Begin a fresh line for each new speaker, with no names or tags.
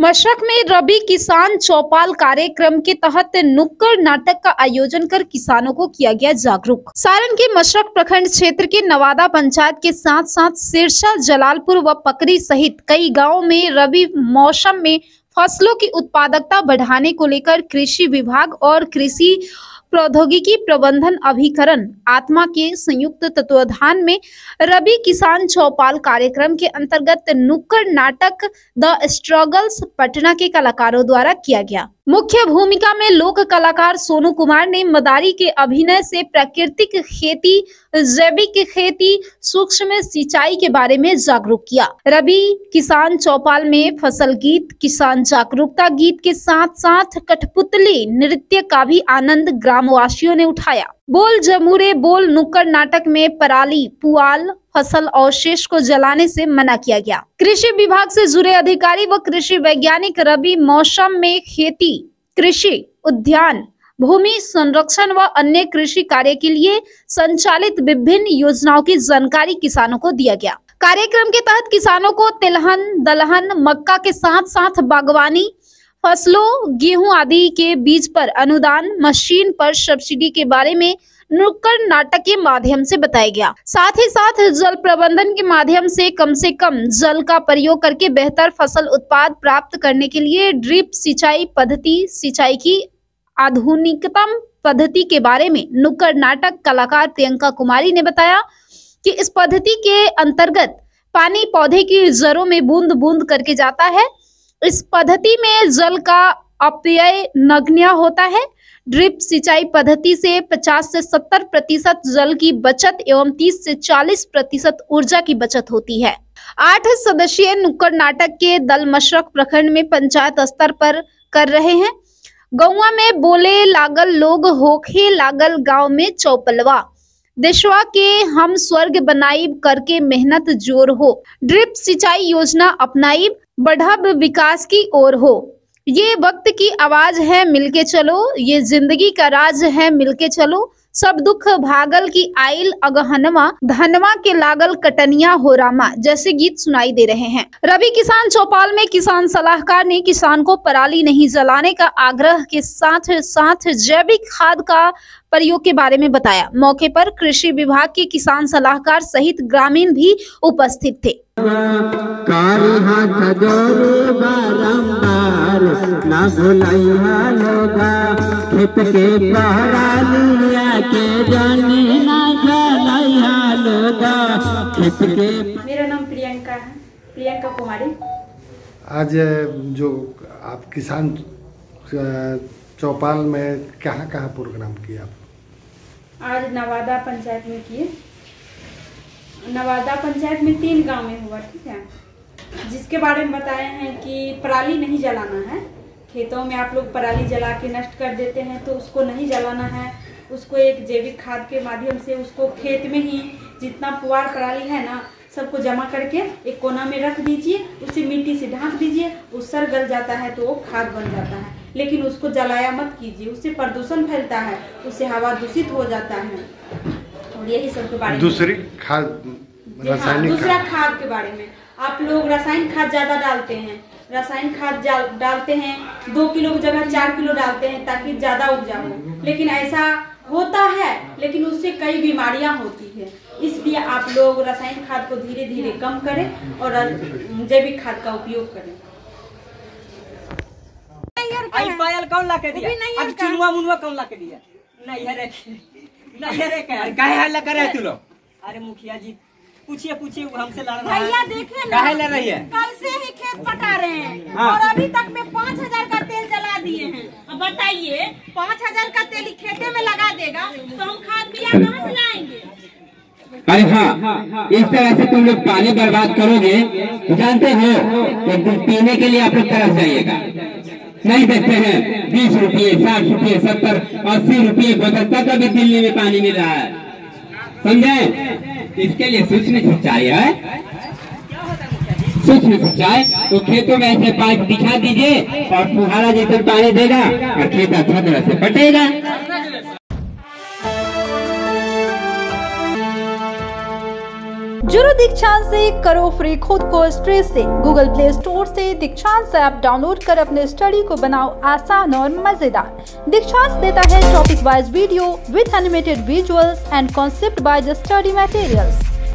मशरक में रबी किसान चौपाल कार्यक्रम के तहत नुक्कड़ नाटक का आयोजन कर किसानों को किया गया जागरूक। सारण के मशरक प्रखंड क्षेत्र के नवादा पंचायत के साथ साथ सिरसा, जलालपुर व पकरी सहित कई गाँवों में रबी मौसम में फ़सलों की उत्पादकता बढ़ाने को लेकर कृषि विभाग और कृषि प्रौद्योगिकी प्रबंधन अभिकरण, आत्मा के संयुक्त तत्वाधान में रबी किसान चौपाल कार्यक्रम के अंतर्गत नुक्कड़ नाटक, द स्ट्रगल्स, पटना के कलाकारों द्वारा किया गया। मुख्य भूमिका में लोक कलाकार सोनू कुमार ने मदारी के अभिनय से प्राकृतिक खेती, जैविक खेती, सूक्ष्म सिंचाई के बारे में जागरूक किया। रबी किसान चौपाल में फ़सल गीत, किसान जागरूकता गीत के साथ साथ कठपुतली नृत्य का भी आनंद ग्रामवासियों ने उठाया। बोल जमूरे, बोल नुक्कड़ नाटक में पराली, पुआल, फ़सल अवशेष को जलाने से मना किया गया। कृषि विभाग से जुड़े अधिकारी व कृषि वैज्ञानिक रबी मौसम में खेती, कृषि उद्यान, भूमि संरक्षण व अन्य कृषि कार्य के लिए संचालित विभिन्न योजनाओं की जानकारी किसानों को दिया गया। कार्यक्रम के तहत किसानों को तिलहन, दलहन, मक्का के साथ साथ बागवानी फ़सलों, गेहूँ आदि के बीज पर अनुदान मशीन पर सब्सिडी के बारे में नुक्कड़ नाटक के माध्यम से बताया गया। साथ ही साथ जल प्रबंधन के माध्यम से कम से कम जल का प्रयोग करके बेहतर फ़सल उत्पाद प्राप्त करने के लिए ड्रिप सिंचाई पद्धति, सिंचाई की आधुनिकतम पद्धति के बारे में नुक्कड़ नाटक कलाकार प्रियंका कुमारी ने बताया कि इस पद्धति के अंतर्गत पानी पौधे की जड़ों में बूंद बूंद करके जाता है इस पद्धति में जल का अपव्यय नगण्य होता है। ड्रिप सिंचाई पद्धति से 50 से 70 प्रतिशत जल की बचत एवं 30 से 40 प्रतिशत ऊर्जा की बचत होती है। आठ सदस्यीय नुक्कड़ नाटक के दल मशरक प्रखंड में पंचायत स्तर पर कर रहे हैं। गौवा में बोले लागल लोग, होखे लागल गाँव में चौपलवा। देशवा के हम स्वर्ग बनाई करके मेहनत ज़ोर हो। ड्रिप सिंचाई योजना अपनाइब बढ़ब विकास की ओर हो। ये वक्त की आवाज़ है, मिलके चलो। ये ज़िंदगी का राज है, मिलके चलो। सब दुख भागल की आइल अगहनवा, धनवा के लागल कटनिया हो रामा, जैसे गीत सुनाई दे रहे हैं। रवि किसान चौपाल में किसान सलाहकार ने किसान को पराली नहीं जलाने का आग्रह के साथ साथ जैविक खाद का प्रयोग के बारे में बताया। मौके पर कृषि विभाग के किसान सलाहकार सहित ग्रामीण भी उपस्थित थे।
ना भुलैया लोगा खेत के पहरा लिया के जानी ना चलैया लोगा खेत के
मेरा नाम प्रियंका है प्रियंका कुमारी।
आज जो आप किसान चौपाल में कहाँ कहाँ प्रोग्राम किया आप?
आज नवादा पंचायत में किए। नवादा पंचायत में तीन गाँव में हुआ ठीक है? जिसके बारे में बताए हैं कि पराली नहीं जलाना है। खेतों में आप लोग पराली जला के नष्ट कर देते हैं तो उसको नहीं जलाना है। उसको एक जैविक खाद के माध्यम से उसको खेत में ही जितना पुआर पराली है ना सबको जमा करके एक कोना में रख दीजिए उसे मिट्टी से ढांक दीजिए उसर गल जाता है तो वो खाद बन जाता है। लेकिन उसको जलाया मत कीजिए उससे प्रदूषण फैलता है उससे हवा दूषित हो जाता है। और यही सब के बारे में।
दूसरी खाद
हाँ, दूसरा
खाद।
खाद के बारे में। आप लोग रासायनिक खाद ज़्यादा डालते हैं। रासायनिक खाद डालते हैं दो किलो की जगह चार किलो डालते हैं ताकि ज़्यादा उपजा हो। लेकिन ऐसा होता है लेकिन उससे कई बीमारियाँ होती है। इसलिए आप लोग रासायनिक खाद को धीरे धीरे कम करें और जैविक खाद का उपयोग करें।
आई पायल कौन ला के दिया? अब चुनुआ मुनुआ कौन ला के दिया? नहीं है रे। नहीं है रे कहे
काहे हल्ला कर रहे तू लोग।
अरे मुखिया जी पूछिए पूछिए हमसे लड़ रहा
भैया
है
देखे ना
काहे लड़ रही है?
कल से ही खेत पटा रहे हैं
हाँ।
और अभी तक में पाँच हज़ार का तेल जला दिए हैं। अब बताइए पाँच हज़ार का तेल खेते में लगा देगा तो हम खाद बिया कहाँ से लाएँगे?
अरे हाँ इस तरह से तुम लोग पानी बर्बाद करोगे तो जानते हो एक दिन पीने के लिए आप लोग तरस जाइएगा। नहीं देखते हैं बीस रुपये साठ रुपये सत्तर अस्सी रुपये बोतल तक अभी दिल्ली में पानी मिल रहा है। समझे? इसके लिए सूक्ष्म सिंचाई है? सूक्ष्म सिंचाई? तो खेतों में ऐसे पाइप दिखा दीजिए और फुहारा जैसे पानी देगा और खेत अच्छा तरह से पटेगा
जुड़ो दीक्षांत से करो फ्री खुद को स्ट्रेस से। गूगल प्ले स्टोर से दीक्षांत ऐप डाउनलोड कर अपने स्टडी को बनाओ आसान और मज़ेदार। दीक्षांत देता है topic wise video with animated visuals and concept by the study materials